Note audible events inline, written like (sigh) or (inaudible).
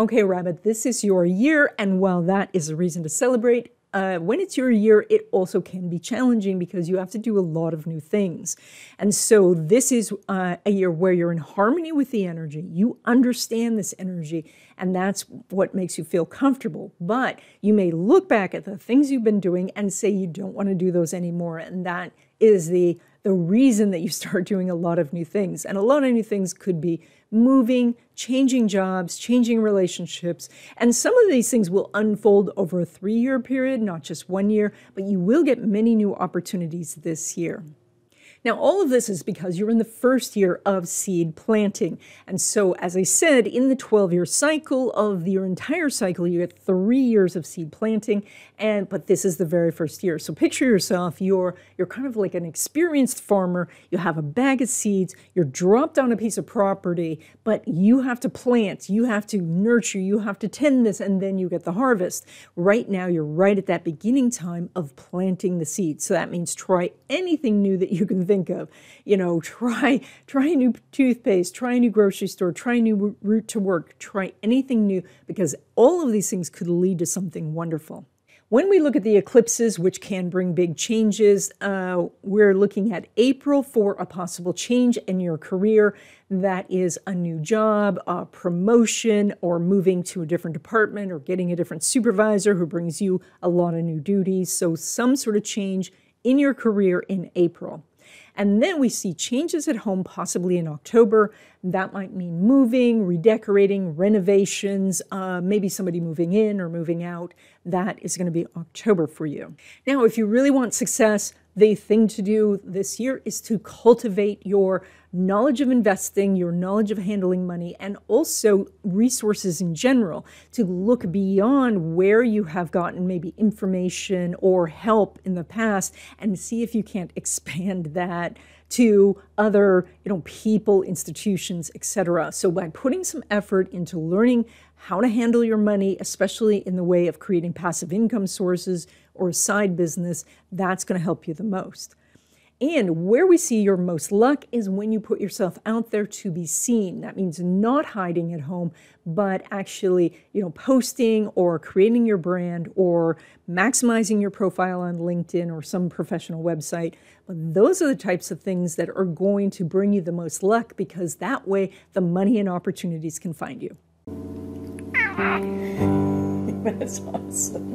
Okay, Rabbit, this is your year, and while that is a reason to celebrate, uh, when it's your year, it also can be challenging because you have to do a lot of new things. And so, this is uh, a year where you're in harmony with the energy. You understand this energy, and that's what makes you feel comfortable. But you may look back at the things you've been doing and say you don't want to do those anymore. And that is the the reason that you (laughs) start doing a lot of new things. And a lot of new things could be moving, changing jobs, changing relationships. And some of these things will unfold over a three year period, not just one year, but you will get many new opportunities this year. Now, all of this is because you're in the first year of seed planting. And so, as I said, in the 12 year cycle of your entire cycle, you get three years of seed planting. And but this is the very first year. So picture yourself, you're you're kind of like an experienced farmer. You have a bag of seeds, you're dropped on a piece of property, but you have to plant, you have to nurture, you have to tend this, and then you get the harvest. Right now, you're right at that beginning time of planting the seeds. So that means try anything new that you can think of. You know, (laughs) try try a new toothpaste, try a new grocery store, try a new route to work, try anything new because all of these things could lead to something wonderful. When we look at the eclipses, which can bring big changes, uh, we're looking at April for a possible change in your career. That is a new job, a promotion, or moving to a different department, or getting a different supervisor who brings you a lot of new duties. So, some sort of change in your career in April. And then we see changes at home, possibly in October. That might mean moving, redecorating, renovations, uh, maybe somebody moving in or moving out. That is going to be October for you. Now, if you really want success, the thing to do this year is to cultivate your knowledge of investing, your knowledge of handling money, and also resources in general to look beyond where you have gotten maybe information or help in the past and see if you can't expand (laughs) that to other you know people institutions etc so by putting some effort into learning how to handle your money especially in the way of creating passive income sources or a side business that's going to help you the most and where we see your most luck is when you put yourself out there to be seen. That means not hiding at home, but actually, you know, posting or creating your brand or maximizing your profile on LinkedIn or some professional website. But those are the types of things that are going to bring you the most luck because that way the money and opportunities can find you. (laughs) That's awesome.